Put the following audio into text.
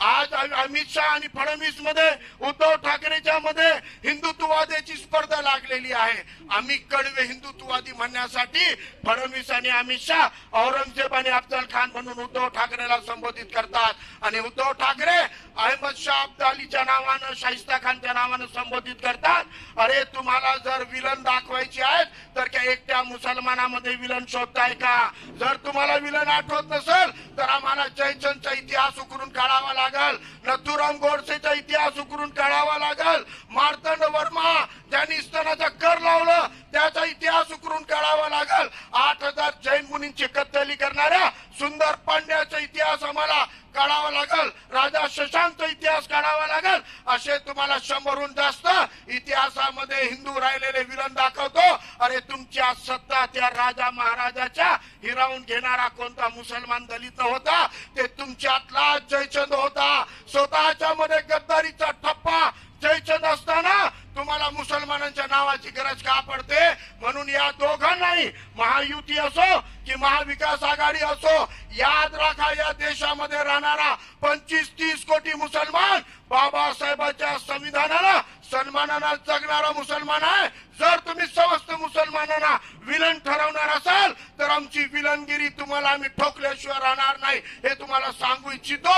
आज अमित शहा आणि फडणवीसमध्ये उद्धव ठाकरेच्या मध्ये हिंदुत्ववादाची स्पर्धा लागलेली आहे. आम्ही कडवे हिंदुत्ववादी म्हणण्यासाठी फडणवीस आणि अमित शहा औरंगजेब आणि अफजल खान म्हणून उद्धव ठाकरेला संबोधित करतात. आणि उद्धव ठाकरे अहमद शाह अब्दालीच्या नावानं शाहिस्ता खानच्या नावानं संबोधित करतात. अरे तुम्हाला जर विलन दाखवायची आहेत एकट्या मुसलमानामध्ये विलन शोधताय का? जर तुम्हाला विलन आठवत नसेल तर आम्हाला जयचंदचा इतिहास उकरून काढावा लागल. नथुराम गोडसेचा इतिहास उकरून काढावा लागल. मार्तंड वर्मा ज्यांनी स्तनाचा कर लावलं त्याचा इतिहास उकरून काढावा लागल. आठ हजार जैन मुनींची कत्तली करणाऱ्या सुंदर पांड्याचा इतिहास आम्हाला काढावा लागल. राजा शशांकचा इतिहास काढावा लागल. असे तुम्हाला शंभरहून जास्त इतिहासामध्ये हिंदू राहिलेले विलन दाखवतो. अरे तुमच्या सत्ता त्या राजा महाराजाच्या हिरावून घेणारा कोणता मुसलमान दलित होता? ते तुमच्यातला जयचंद होता. स्वतःच्या मध्ये गद्दारीचा ठप्पा जयचंद असताना तुम्हाला मुसलमानांच्या नावाची गरज का पडते? म्हणून या दोघांनाही महायुती असो की महाविकास आघाडी असो याद राखा या देशामध्ये राहणारा पंचवीस तीस कोटी मुसलमान बाबासाहेबांच्या संविधानाला सन्मानाला जगणारा मुसलमान आहे. जर तुम्ही समस्त मुसलमानांना विलन ठरवणार असाल तर आमची विलनगिरी तुम्हाला आम्ही ठोकल्याशिवाय राहणार नाही हे तुम्हाला सांगू इच्छितो.